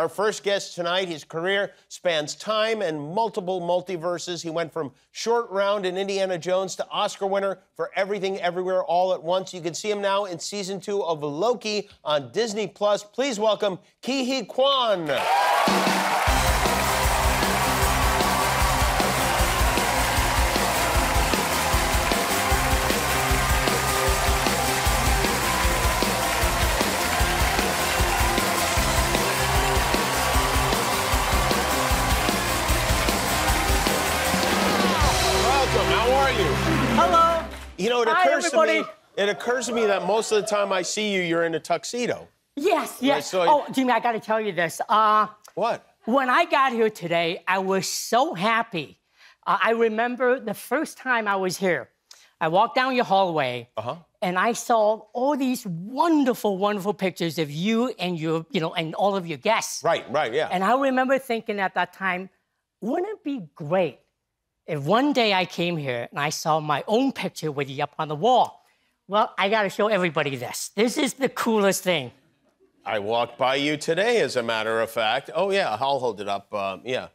Our first guest tonight, his career spans time and multiple multiverses. He went from short round in Indiana Jones to Oscar winner for Everything Everywhere All at Once. You can see him now in season two of Loki on Disney Plus. Please welcome Ke Huy It occurs to me that most of the time I see you, you're in a tuxedo. Yes, yes. so- oh, Jimmy, I got to tell you this. Uh, What? when I got here today, I was so happy. Uh, I remember the first time I was here. I walked down your hallway, Uh-huh. and I saw all these wonderful, wonderful pictures of you and your, you know, and all of your guests. Right, right, yeah. And I remember thinking at that time, wouldn't it be great if one day I came here and I saw my own picture with you up on the wall? Well, I got to show everybody this. This is the coolest thing. I walked by you today, as a matter of fact. Oh, yeah, I'll hold it up. Um, yeah.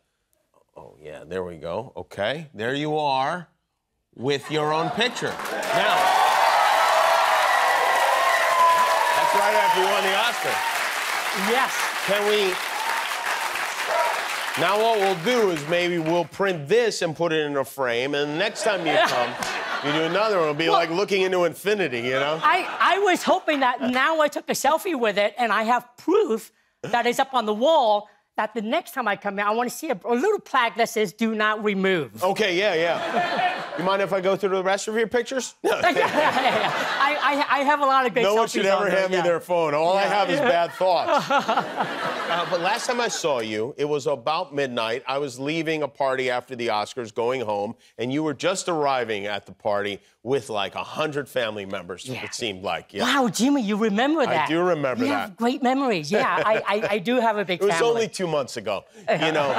Oh, yeah, there we go. Okay, there you are with your own picture. Now, that's right after you won the Oscar. Yes. Can we. Now, what we'll do is maybe we'll print this and put it in a frame, and the next time you come, you do another one. It'll be like looking into infinity, you know? I, I was hoping that now I took a selfie with it and I have proof that it's up on the wall that the next time I come in, I want to see a, a little plaque that says do not remove. Okay, yeah, yeah. You mind if I go through the rest of your pictures? No. yeah, yeah, yeah. I, I, I have a lot of great No one should ever hand me yeah. their phone. All I have is bad thoughts. Uh, but last time I saw you, it was about midnight. I was leaving a party after the Oscars, going home, and you were just arriving at the party with like a hundred family members. Yeah. It seemed like. Yeah. Wow, Jimmy, you remember that? I do remember you that. have great memories. Yeah, I, I, I do have a big It was family. only two months ago. You know.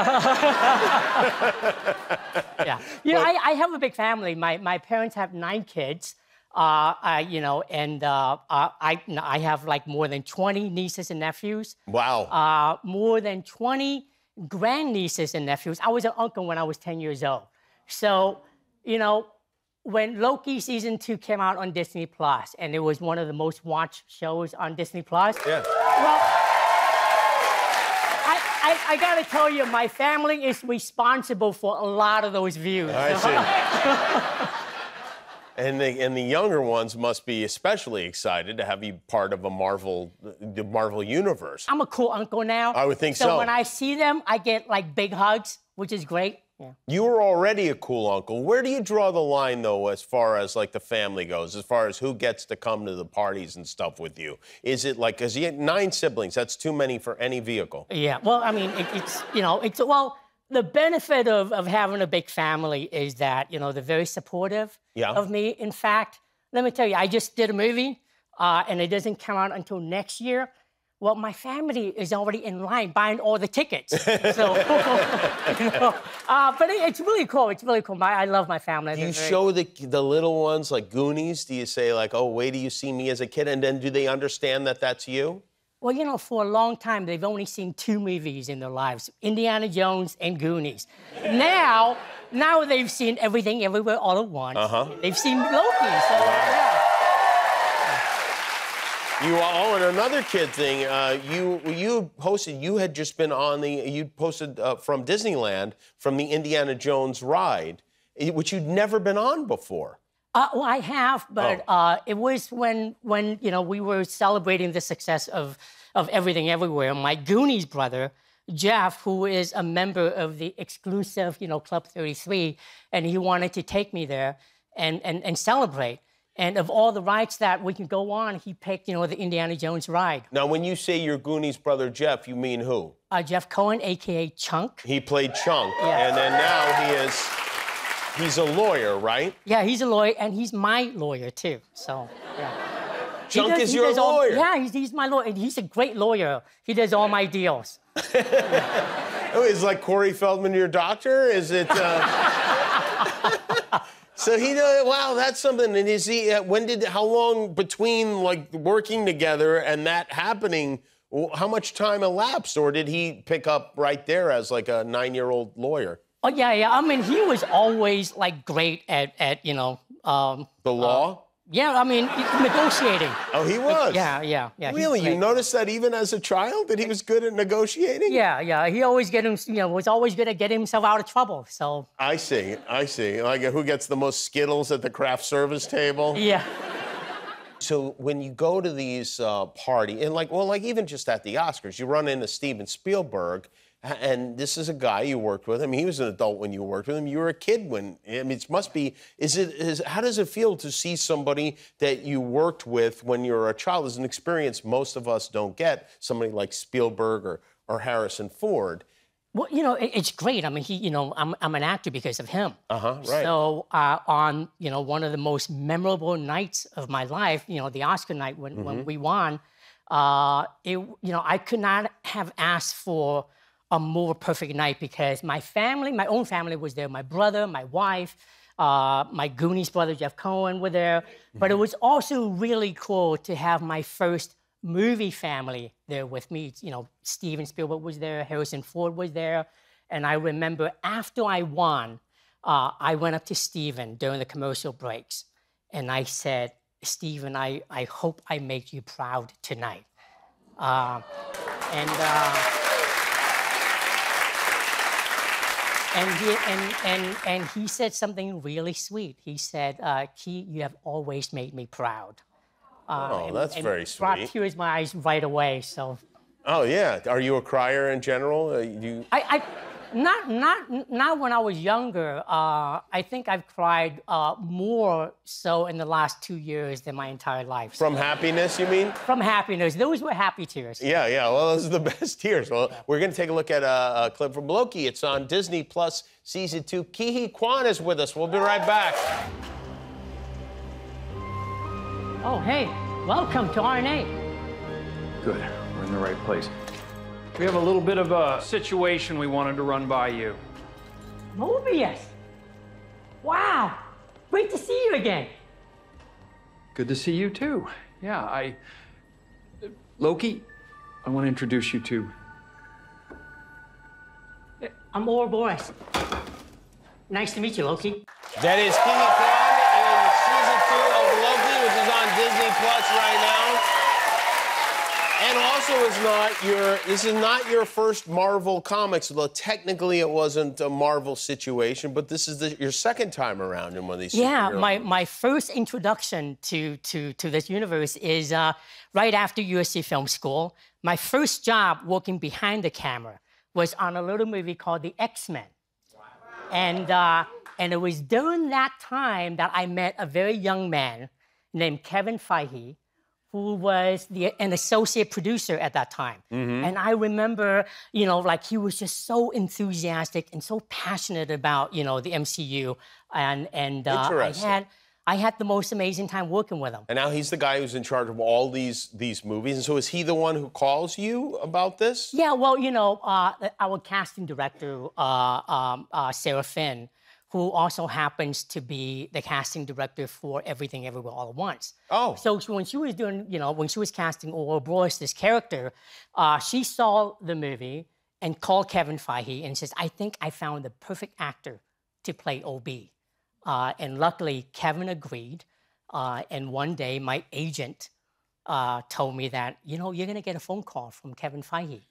yeah. You know, I, I have a big family. My, my parents have nine kids. Uh, I, you know, and uh, I, I have like more than 20 nieces and nephews. wow. uh, more than 20 grandnieces and nephews. I was an uncle when I was 10 years old. So, you know, when Loki season two came out on Disney Plus, and it was one of the most watched shows on Disney Plus. yeah. Well, I, I, gotta tell you, my family is responsible for a lot of those views. I see. And the, and the younger ones must be especially excited to have you part of a Marvel, the Marvel universe. I'm a cool uncle now. I would think so. So when I see them, I get like big hugs, which is great. Yeah. You were already a cool uncle. Where do you draw the line, though, as far as like the family goes, as far as who gets to come to the parties and stuff with you? Is it like, because you had nine siblings, that's too many for any vehicle. Yeah, well, I mean, it, it's, you know, it's, well, the benefit of, of having a big family is that, you know, they're very supportive Yeah. of me. In fact, let me tell you, I just did a movie uh, and it doesn't come out until next year. Well, my family is already in line buying all the tickets. So, you know, uh, but it, it's really cool. It's really cool. My, I love my family. Do They're you very- show the, the little ones like Goonies? Do you say, like, oh, wait do you see me as a kid? And then do they understand that that's you? Well, you know, for a long time, they've only seen two movies in their lives Indiana Jones and Goonies. Now, now they've seen everything everywhere all at once. Uh-huh. They've seen Loki. So, yeah. You oh, and another kid thing. Uh, you you posted. You had just been on the. You posted uh, from Disneyland from the Indiana Jones ride, eh, which you'd never been on before. Uh, well, I have, but Oh. uh, it was when when you know we were celebrating the success of of everything everywhere. My Goonies brother Jeff, who is a member of the exclusive, you know, Club 33, and he wanted to take me there and and, and celebrate. And of all the rides that we can go on, he picked, you know, the Indiana Jones ride. Now, when you say your Goonies brother Jeff, you mean who? Uh, Jeff Cohen, aka Chunk. He played Chunk, Yeah. and then now he is. He's a lawyer, right? Yeah, he's a lawyer, and he's my lawyer too. So, yeah. Chunk does- is your all- lawyer. yeah, he's, he's my lawyer. He's a great lawyer. He does all my deals. Oh, is like Corey Feldman your doctor? Is it? Uh... so he. Uh, wow, that's something. And is he? Uh, when did? How long between like working together and that happening? How much time elapsed, or did he pick up right there as like a nine-year-old lawyer? Oh yeah, yeah. I mean, he was always like great at at you know. Um, The law? Yeah, I mean, negotiating. oh, he was. Yeah, yeah, yeah. Really, you great. noticed that even as a child that he was good at negotiating? Yeah, yeah. He always get him. You know, was always good at getting himself out of trouble. So I see. I see. Like who gets the most Skittles at the craft service table? yeah. So when you go to these uh, party and like, well, like even just at the Oscars, you run into Steven Spielberg, a- and this is a guy you worked with. I mean, he was an adult when you worked with him. You were a kid when. I mean, it must be. Is it? Is how does it feel to see somebody that you worked with when you were a child? Is an experience most of us don't get. Somebody like Spielberg or or Harrison Ford. Well, you know, it, it's great. I mean, he, you know, I'm, I'm an actor because of him. Uh huh. Right. So uh, on, you know, one of the most memorable nights of my life, you know, the Oscar night when, when Mm-hmm. we won, uh, it, you know, I could not have asked for a more perfect night because my family, my own family was there. My brother, my wife, uh, my Goonies brother Jeff Cohen were there. But Mm-hmm. it was also really cool to have my first movie family there with me. You know, Steven Spielberg was there, Harrison Ford was there. And I remember after I won, uh, I went up to Steven during the commercial breaks and I said, Steven, I, I hope I make you proud tonight. Uh, and, uh, and, he, and, and, and he said something really sweet. He said, uh, Ke, you have always made me proud. Uh, oh, and- that's and very brought sweet. tears to my eyes right away. So Oh yeah. Are you a crier in general? Uh, you. I, I not not not when I was younger. Uh, I think I've cried uh, more so in the last two years than my entire life. From happiness, you mean? From happiness, those were happy tears. Yeah, yeah. Well, those are the best tears. Well, we're going to take a look at a, a clip from Loki. It's on Disney Plus season two. Ke Huy Quan is with us. We'll be right back. Oh, hey, welcome to R&A. Good. We're in the right place. We have a little bit of a situation we wanted to run by you. Mobius. Wow, great to see you again. Good to see you too. Yeah, I. Loki, I want to introduce you to. I'm Ouroboros. Nice to meet you, Loki. That is Ke Huy Quan in season two of Loki, which is on Disney Plus right now. And also, it's not your. This is not your first Marvel comics, although technically it wasn't a Marvel situation. But this is the, your second time around in one of these. Yeah, my, my first introduction to, to, to this universe is uh, right after USC Film School. My first job working behind the camera was on a little movie called The X Men. And, uh, and it was during that time that I met a very young man named Kevin Feige, who was the, an associate producer at that time. And I remember, you know, like he was just so enthusiastic and so passionate about, you know, the MCU. And, and uh, I, had, I had the most amazing time working with him. And now he's the guy who's in charge of all these these movies. And so is he the one who calls you about this? Yeah, well, you know, uh, our casting director, uh, um, uh, Sarah Finn, who also happens to be the casting director for Everything Everywhere All at Once. Oh. So when she was doing, you know, when she was casting Ouroboros, this character, uh, she saw the movie and called Kevin Feige and says, I think I found the perfect actor to play OB. Uh, and luckily, Kevin agreed. Uh, and one day, my agent uh, told me that, you know, you're going to get a phone call from Kevin Feige.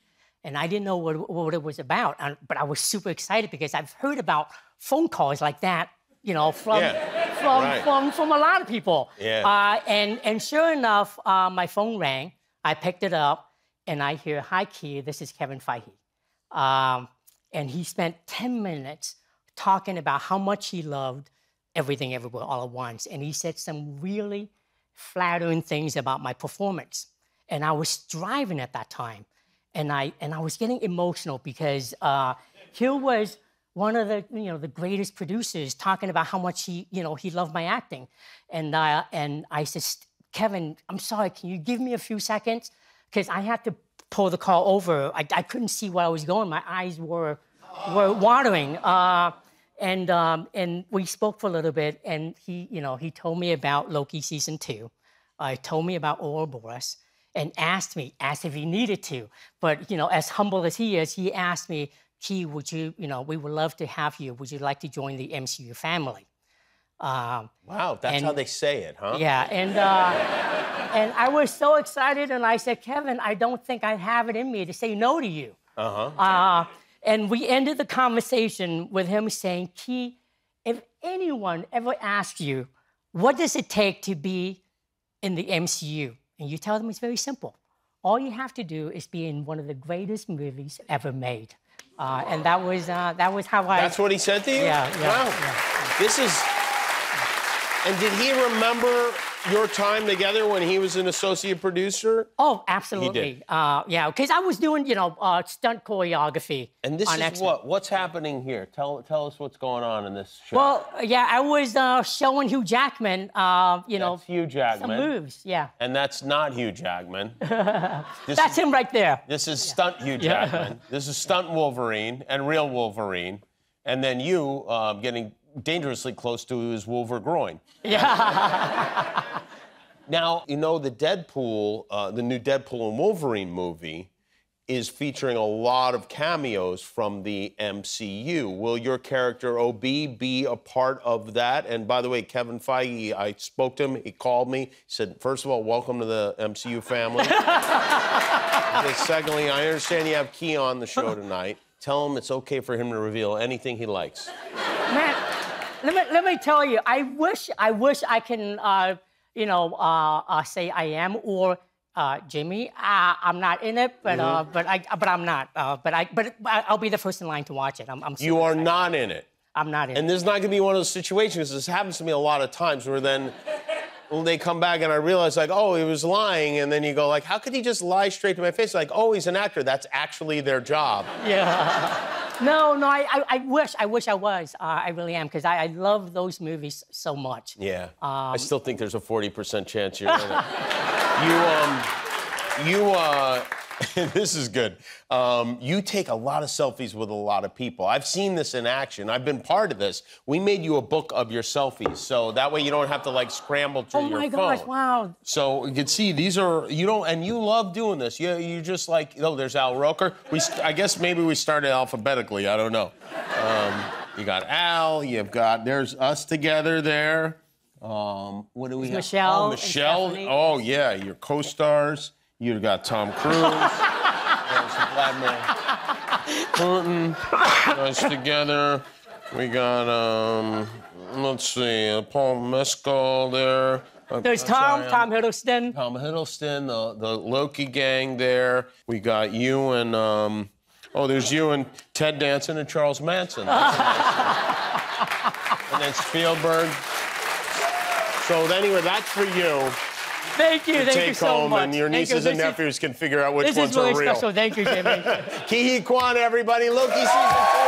And I didn't know what, what it was about. And, but I was super excited because I've heard about phone calls like that, you know, from, Yeah, from, right. from, from a lot of people. Yeah. Uh, and, and sure enough, uh, my phone rang. I picked it up and I hear, Hi, Ke, this is Kevin Feige. Um, and he spent 10 minutes talking about how much he loved everything everywhere all at once. And he said some really flattering things about my performance. And I was driving at that time. And I, and I was getting emotional because uh, here was one of the, you know, the greatest producers talking about how much he, you know, he loved my acting. And, uh, and I said, Kevin, I'm sorry, can you give me a few seconds? Because I had to pull the car over. I, I couldn't see where I was going. My eyes were, were watering. Uh, and, um, and we spoke for a little bit, and he, you know, he told me about Loki season two. Uh, he told me about Ouroboros, and asked me, asked if he needed to. But you know, as humble as he is, he asked me, Ke, would you, you know, we would love to have you. Would you like to join the MCU family? Um, Wow, that's And- how they say it, huh? yeah, and uh, and I was so excited, and I said, Kevin, I don't think I have it in me to say no to you. Uh-huh. Uh, and we ended the conversation with him saying, Ke, if anyone ever asks you, what does it take to be in the MCU? And you tell them it's very simple. All you have to do is be in one of the greatest movies ever made. Uh, and that was, uh, that was how I. That's what he said to you? Yeah, yeah, Wow. yeah. This is. And did he remember your time together when he was an associate producer? Oh, absolutely. Uh, yeah, because I was doing, you know, uh, stunt choreography. And this is X-Men. what? What's happening here? Tell tell us what's going on in this show. Well, yeah, I was uh, showing Hugh Jackman, uh, you know, that's Hugh some Jackman. moves. Yeah, And that's not Hugh Jackman. That's is, him right there. This is stunt Hugh Jackman. This is stunt Wolverine and real Wolverine. And then you uh, getting dangerously close to his Wolver groin. Yeah. Now, you know, the Deadpool, uh, the new Deadpool and Wolverine movie is featuring a lot of cameos from the MCU. Will your character OB be a part of that? And by the way, Kevin Feige, I spoke to him, he called me, he said, first of all, welcome to the MCU family. Secondly, I understand you have Ke on the show tonight. Tell him it's okay for him to reveal anything he likes. Man, let me let me tell you, I wish I wish I can, uh, you know, uh, uh, say I am or. Uh, Jimmy, uh, I'm not in it, but uh, Mm-hmm. but I but I'm not. Uh, but I but I'll be the first in line to watch it. I'm, I'm so You are excited. not in it. I'm not in. And it. this is not going to be one of those situations. This happens to me a lot of times where then when they come back and I realize like, oh, he was lying, and then you go like, how could he just lie straight to my face? Like, oh, he's an actor. That's actually their job. Yeah. no, no. I, I, I wish I wish I was. Uh, I really am because I, I love those movies so much. Yeah. I Um, still think there's a 40% chance you're in it. you um, you uh. this is good. Um, you take a lot of selfies with a lot of people. I've seen this in action. I've been part of this. We made you a book of your selfies, so that way you don't have to like scramble to your. phone. Oh my gosh! Wow. So you can see these are you don't and you love doing this. You you just like oh there's Al Roker. We I guess maybe we started alphabetically. I don't know. Um, you got Al. You've got there's us together there. Um, what do we have? Michelle Oh, Michelle. Oh yeah, your co-stars. You've got Tom Cruise. there's Vladimir Putin. Us together. We got um. Let's see, uh, Paul Mescal there. Uh, There's I'm Tom, sorry, Tom Hiddleston. Tom Hiddleston, the, the Loki gang there. We got you and, um, oh, there's you and Ted Danson and Charles Manson. That's nice. and then Spielberg. So anyway, that's for you Thank you, thank take you so home, much. and your Thank you. nieces and This is- nephews can figure out which This ones is really are real. special. Thank you, Jimmy. Ke Huy Quan, everybody. Loki season two